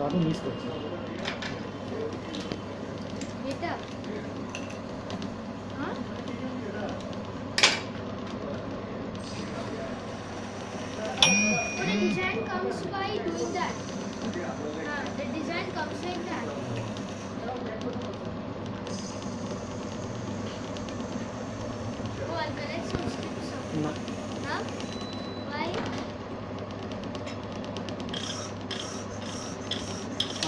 Lá no Mister. Assim.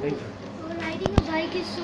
Thank you. Riding a bike is so